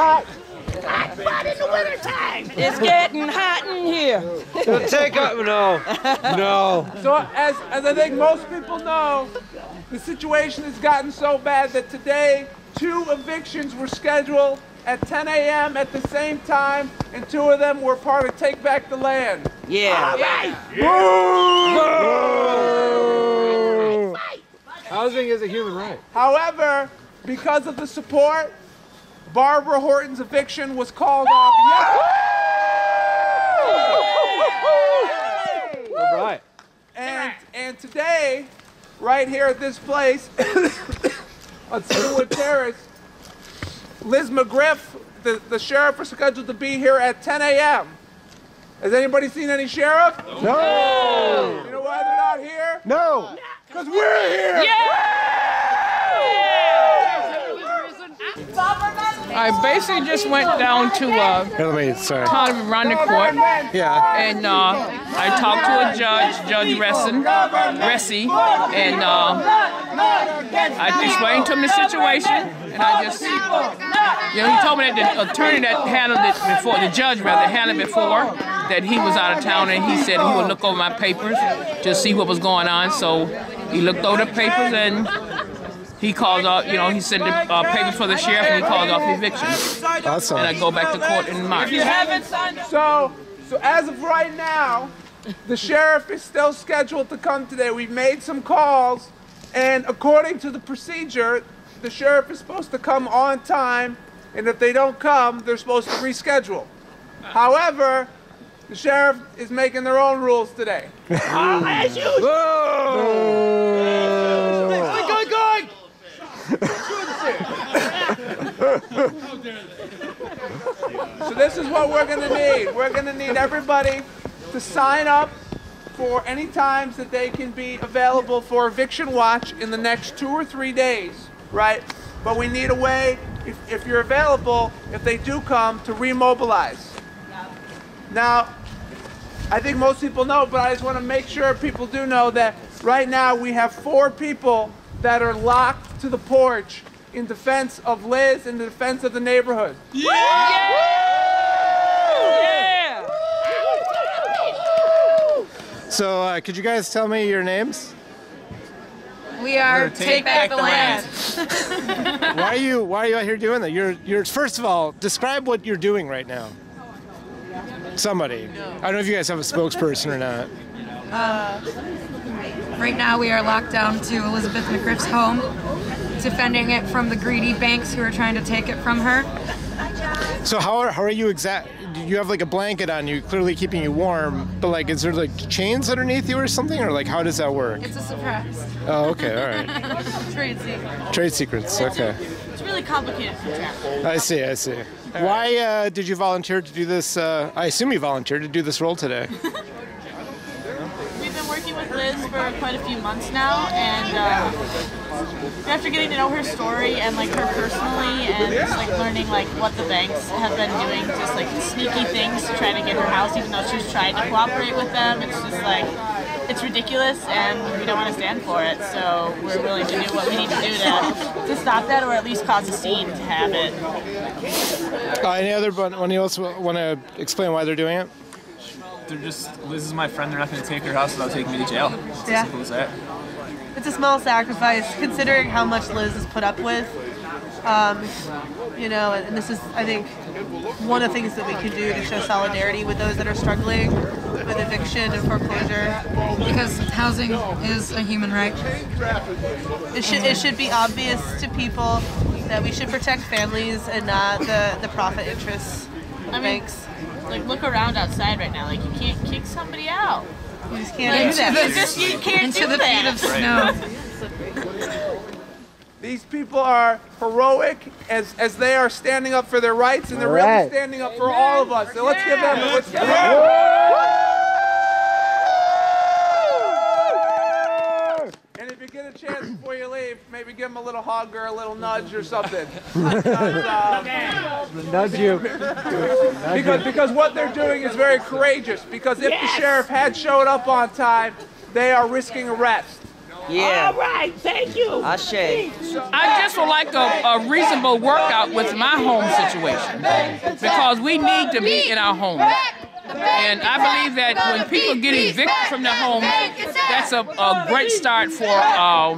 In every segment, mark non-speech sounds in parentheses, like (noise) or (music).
Hot, hot. Hot, hot in the wintertime. It's getting hot in here. Take up, no, no. (laughs) So as, as I think most people know, the situation has gotten so bad that today two evictions were scheduled at 10 a.m. at the same time, and two of them were part of Take Back the Land. Yeah. All right. Housing is a human right. However, because of the support, Barbara Horton's eviction was called off yesterday. All right. And, and today, right here at this place (coughs) on Cedarwood Terrace, Liz McGriff, the, the sheriff, is scheduled to be here at 10 a.m. Has anybody seen any sheriff? No. You know why they're not here? No. Because we're here! I basically just went down to uh, me, sorry. town of Arundel Court, Yeah. and uh, I talked to a judge, Judge Resson, Ressi, and uh, I explained to him the situation, and I just, you know, he told me that the attorney that handled it before, the judge rather, handled it before, that he was out of town, and he said he would look over my papers to see what was going on. So he looked over the papers, and he called off, you know, he sent the uh, papers for the sheriff, and he called off the eviction. Awesome. And I go back to court in March. if you haven't So, so as of right now, the sheriff is still scheduled to come today. We've made some calls, and according to the procedure, the sheriff is supposed to come on time, and if they don't come, they're supposed to reschedule. However, the sheriff is making their own rules today. As usual. So this is what we're gonna need. We're gonna need everybody to sign up for any times that they can be available for eviction watch in the next two or three days, right? But we need a way, if, if you're available, if they do come, to remobilize. Now, I think most people know, but I just want to make sure people do know that right now we have four people that are locked to the porch in defense of Liz and the defense of the neighborhood. Yeah! So, uh, could you guys tell me your names? We are Take, Back, the Land. Why are you Why are you out here doing that? You're You're first of all, describe what you're doing right now. Somebody. I don't know if you guys have a spokesperson or not. Right now, we are locked down to Elizabeth McGriff's home, defending it from the greedy banks who are trying to take it from her. So how are, how are you exact? You have like a blanket on you, clearly keeping you warm. But like, is there like chains underneath you or something, or like how does that work? It's a surprise. Oh, okay, all right. Trade (laughs) secret. Trade secrets. Okay, It's really complicated. I see. I see. Why uh, did you volunteer to do this? Uh, I assume you volunteered to do this role today. (laughs) Working with Liz for quite a few months now, and uh, after getting to know her story and like her personally, and just like learning like what the banks have been doing, just like sneaky things to try to get her house, even though she's trying to cooperate with them, it's just like it's ridiculous, and we don't want to stand for it. So we're willing to do what we need to do to to stop that, or at least cause a scene to have it. Uh, any other? Anyone else want to explain why they're doing it? They're just Liz is my friend. They're not going to take her house without taking me to jail. It's Yeah. as simple as that. It's a small sacrifice considering how much Liz has put up with. Um, you know, and this is, I think, one of the things that we can do to show solidarity with those that are struggling with eviction and foreclosure. Because housing is a human right. It should, it should be obvious to people that we should protect families and not the, the profit interests of I mean, banks. Like look around outside right now. Like you can't kick somebody out. You just can't Like, do that. you just you can't Into do the that. feet of snow. These people are heroic as, as they are standing up for their rights, and they're All really standing up for all of us. So let's give them. a Let's give them. And if you get a chance before you leave, maybe give them a little hug or a little nudge or something. (laughs) Because, um, Nudge you. (laughs) because, because what they're doing is very courageous. Because if the sheriff had showed up on time, they are risking arrest. Yeah. All right, thank you. Ashe. I just would like a, a reasonable workout with my home situation because we need to be in our home. And I believe that when people get evicted from their home, that's a, a great start for uh,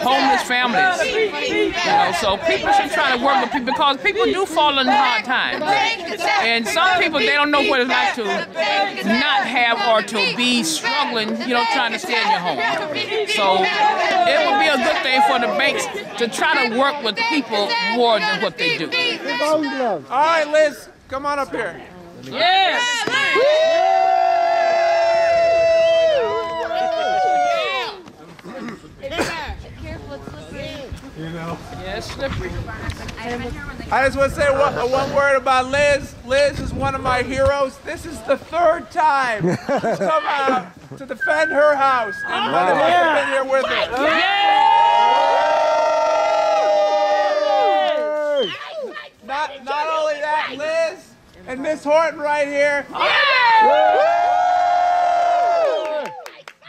homeless families. You know, so people should try to work with people because people do fall in hard times. And some people they don't know what it's like to not have or to be struggling, you know, trying to stay in your home. So it would be a good thing for the banks to try to work with people more than what they do. All right, Liz, come on up here. Yeah. Yeah, it's slippery. I just want to say one, one word about Liz. Liz is one of my heroes. This is the third time she's come out to defend her house, and none of us have been here with her. Not, not only that, Liz and Miss Horton right here.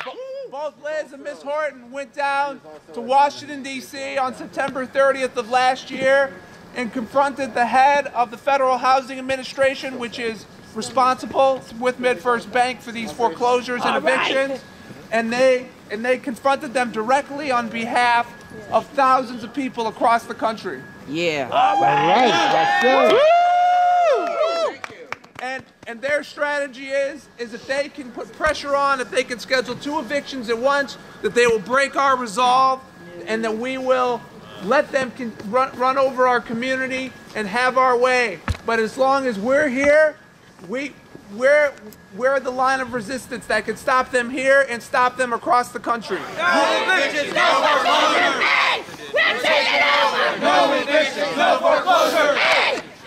Bo- Both Liz and Miss Horton went down to Washington, D.C. on September 30th of last year and confronted the head of the Federal Housing Administration, which is responsible with MidFirst Bank for these foreclosures and All right. evictions. And they and they confronted them directly on behalf of thousands of people across the country. Yeah. All right. And and their strategy is is if they can put pressure on, if they can schedule two evictions at once, that they will break our resolve, and that we will let them con- run, run over our community and have our way. But as long as we're here, we we're we're the line of resistance that can stop them here and stop them across the country. No evictions, no foreclosure. We're taking over. No evictions, no foreclosure.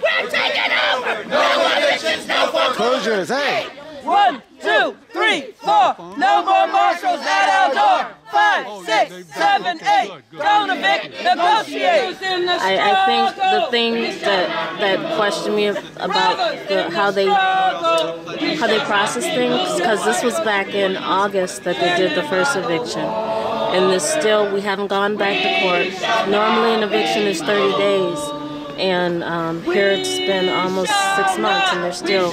We're taking over. No evictions, no Closures, hey. One, two, three, four. No more marshals at our door. Five, six, seven, eight. Don't evict, negotiate. I, I think the thing that that question me about the, how they how they process things because this was back in August that they did the first eviction, and this still we haven't gone back to court. Normally an eviction is 30 days, and um, here it's been almost six months, and they're still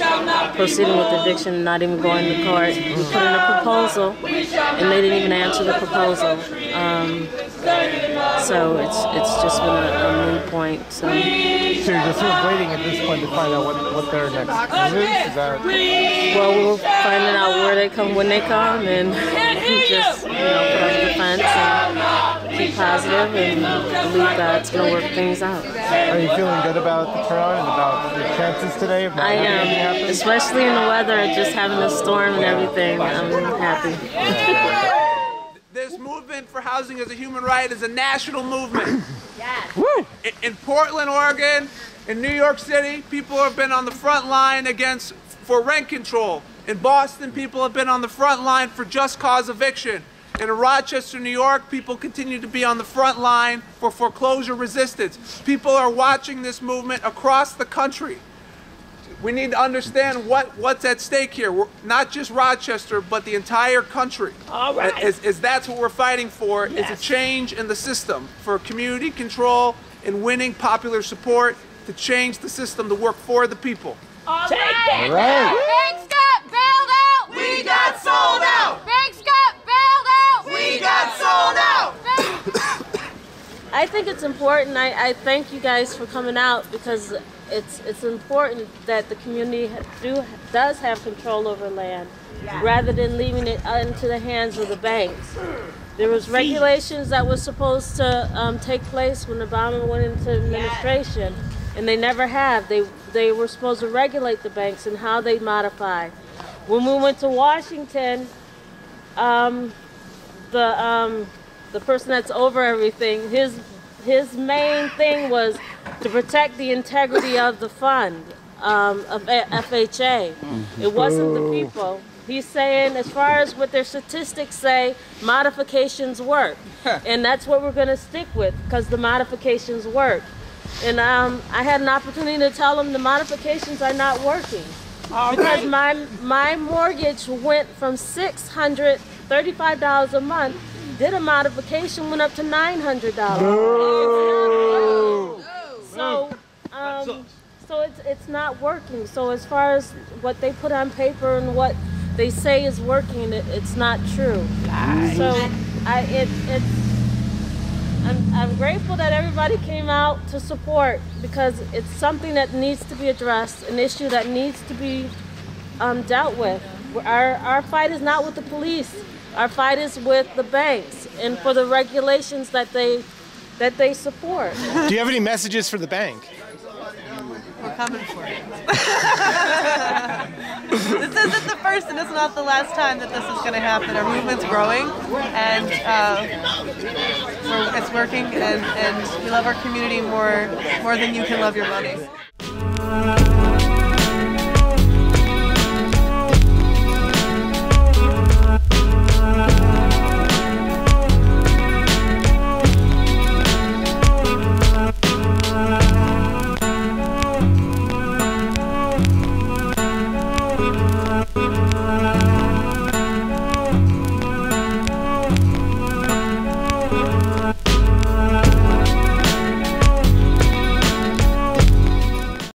proceeding with eviction, not even going to court. We put in a proposal, and they didn't even answer the proposal. Um, so it's it's just been a, a moot point. So. So you're just sort of waiting at this point to find out what, what their next move is? Is that Well, we're finding out where they come when they come, and (laughs) just you know positive and um, believe God's gonna work things out. Are you feeling good about the turnout and about your chances today of not I having anything am, especially in the weather, just having a storm and everything. I'm happy. (laughs) This movement for housing as a human right is a national movement. (coughs) yes. In, in Portland, Oregon, in New York City, people have been on the front line against for rent control. In Boston, people have been on the front line for just cause eviction. In Rochester, New York, people continue to be on the front line for foreclosure resistance. People are watching this movement across the country. We need to understand what, what's at stake here. We're, not just Rochester, but the entire country. All right. Is, is that's what we're fighting for, yes. is a change in the system for community control and winning popular support to change the system to work for the people. Take it. All right. Banks got bailed out. We got sold out. Banks got bailed out. We got sold out. I think it's important. I, I thank you guys for coming out because it's it's important that the community do does have control over land rather than leaving it into the hands of the banks. There was regulations that was supposed to um, take place when Obama went into administration, and they never have. They they were supposed to regulate the banks and how they modify. When we went to Washington, um, the um, the person that's over everything, his his main thing was to protect the integrity of the fund um, of FHA. It wasn't the people. He's saying, as far as what their statistics say, modifications work, and that's what we're going to stick with because the modifications work. And um, I had an opportunity to tell him the modifications are not working because my my mortgage went from six hundred thirty-five dollars a month did a modification, went up to nine hundred dollars. So, um, so it's it's not working. So as far as what they put on paper and what they say is working, it, it's not true. So I it it's I'm, I'm grateful that everybody came out to support because it's something that needs to be addressed, an issue that needs to be um, dealt with. Our, our fight is not with the police. Our fight is with the banks and for the regulations that they that they support. Do you have any messages for the bank? We're coming for it. (laughs) this isn't the first and it's not the last time that this is going to happen. Our movement's growing and uh, it's working and, and we love our community more more than you can love your money.